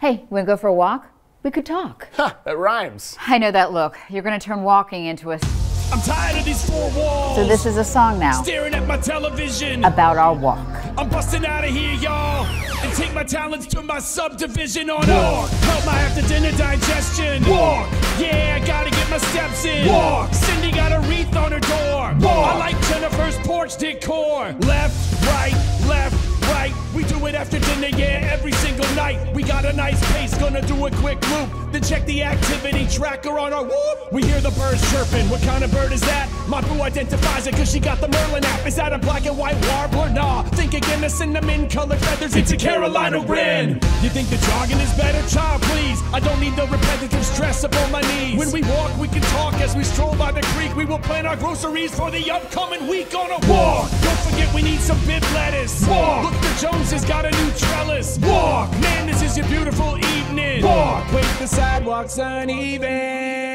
Hey, wanna go for a walk? We could talk. Ha, that rhymes. I know that look. You're gonna turn walking into a. I'm tired of these four walls. So this is a song now staring at my television. about our walk. I'm busting out of here, y'all, and take my talents to my subdivision on Walk. Help my after dinner digestion. Walk. Yeah, I gotta get my steps in. Walk. Cindy got a wreath on her door. Walk. I like Jennifer's porch decor. Left, right. A nice pace, gonna do a quick loop. Then check the activity tracker on our whoop. We hear the birds chirping. What kind of bird is that? My boo identifies it cause she got the Merlin app. Is that a black and white warbler? Nah. Think again, the cinnamon colored feathers. It's a Carolina wren. You think the jogging is better? Child, please. I don't need the repetitive stress upon my knees. When we walk, we can talk as we stroll by the creek. We will plan our groceries for the upcoming week on a walk. Don't forget we need some Bibb lettuce. Walk. Look, the Jones has got a new trellis. Beautiful evening. Walk. Wait, the sidewalk's uneven.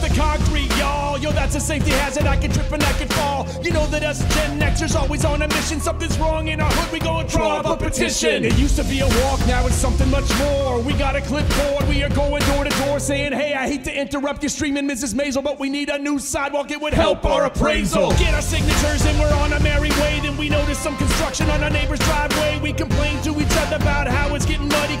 The concrete, y'all. Yo, that's a safety hazard. I can trip and I can fall. You know that us Gen Xers always on a mission. Something's wrong in our hood. We gonna draw up a petition. It used to be a walk, now it's something much more. We got a clipboard. We are going door to door saying, Hey, I hate to interrupt your streaming Mrs. Maisel, but we need a new sidewalk. It would help our appraisal. Get our signatures and we're on a merry way. Then we notice some construction on our neighbor's driveway. We complain to each other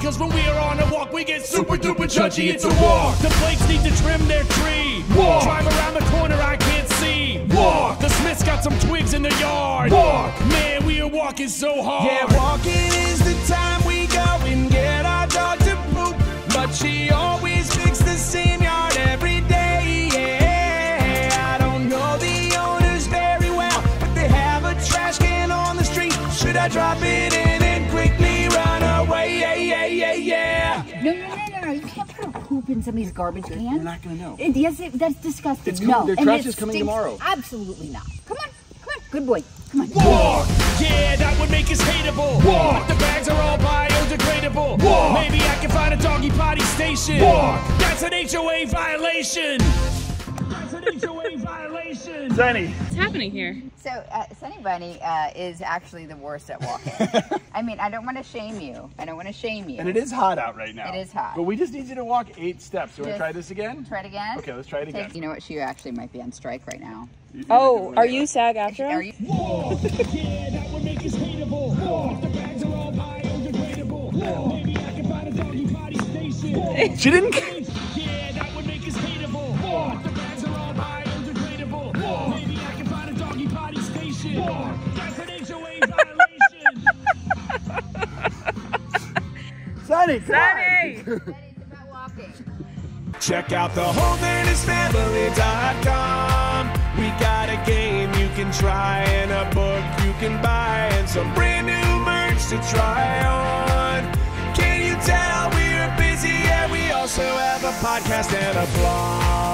Cause when we are on a walk, we get super duper judgy. It's a walk. The Blakes need to trim their tree. Walk. Drive around the corner, I can't see. Walk. The Smiths got some twigs in the yard. Walk. Man, we are walking so hard. Yeah, walking is the time we go and get our dog to poop. But she always picks the same yard every day. Yeah, I No, no, no, no, no. You can't put a poop in somebody's garbage can. We're not gonna know. It, yes, it, that's disgusting. It's no, their and trash it is coming stinks. tomorrow. Absolutely not. Come on, come on, good boy. Come on. Walk. Yeah, that would make us hateable. Walk. The bags are all biodegradable. Walk. Maybe I can find a doggy potty station. Walk. That's an HOA violation. That's an HOA violation. Sunny. What's happening here? So, uh, Sunny Bunny uh, is actually the worst at walking. I mean, I don't want to shame you. I don't want to shame you. And it is hot out right now. It is hot. But we just need you to walk eight steps. You want to try this again? Try it again. Okay, let's try it Take- again. you know what? She actually might be on strike right now. Oh, are you SAG-AFTRA? Are you? Walk. Yeah, that would make us hateable. Walk. The bags are all biodegradable. Walk. Maybe I can find a doggy potty station. She didn't. Station. Walk. That's an HOA violation. Sunny, come on. Sunny! It's about walking. Check out the holdernessfamily.com. We got a game you can try and a book you can buy and some brand new merch to try on. Can you tell we're busy? and we also have a podcast and a blog.